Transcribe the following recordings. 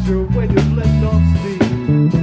Your way of letting off steam.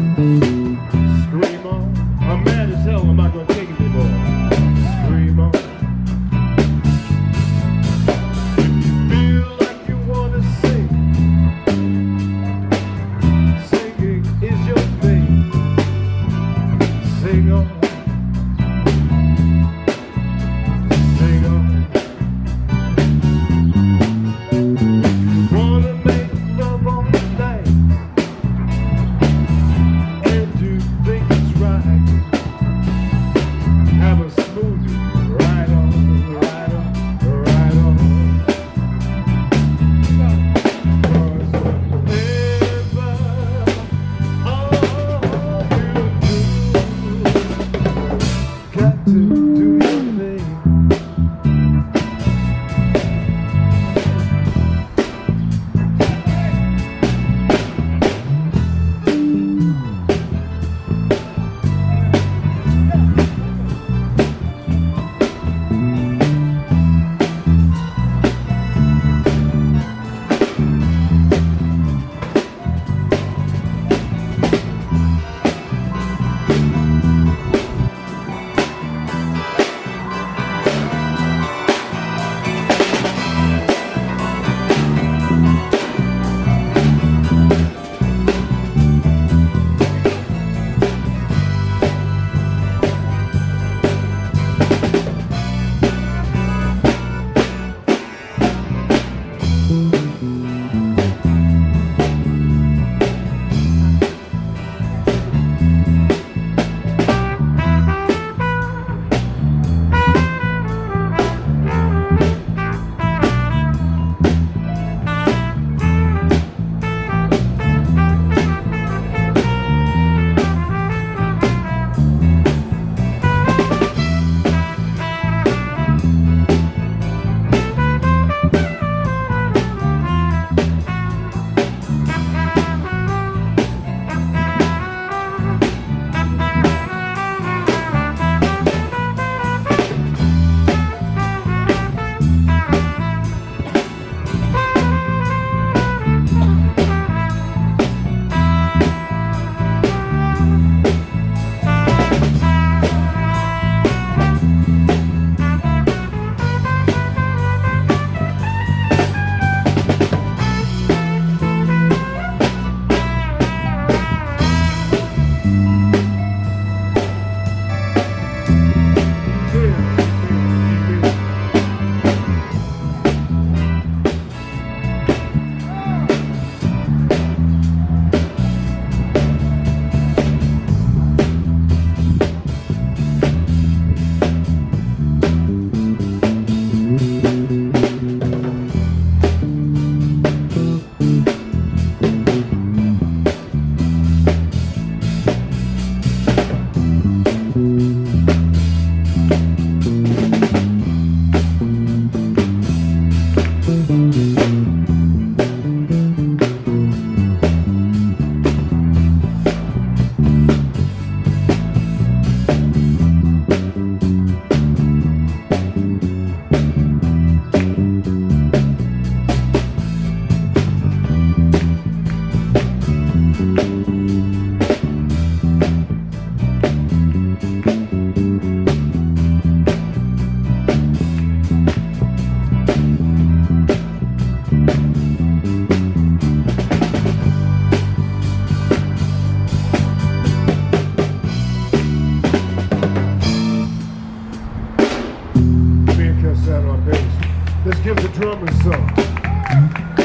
Let's give the drummer some.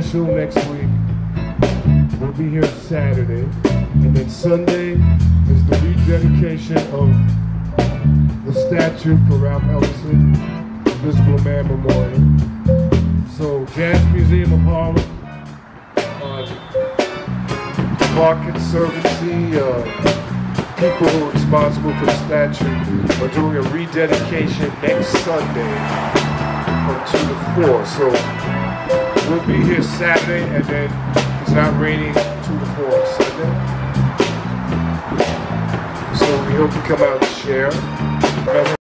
Special next week. We'll be here Saturday. And then Sunday is the rededication of the statue for Ralph Ellison, the Invisible Man Memorial. So, Jazz Museum of Harlem, uh, Clark Conservancy, uh, people who are responsible for the statue are doing a rededication next Sunday from 2 to 4. So, We'll be here Saturday and then it's not raining 2 to 4 Sunday. So we hope you come out and share.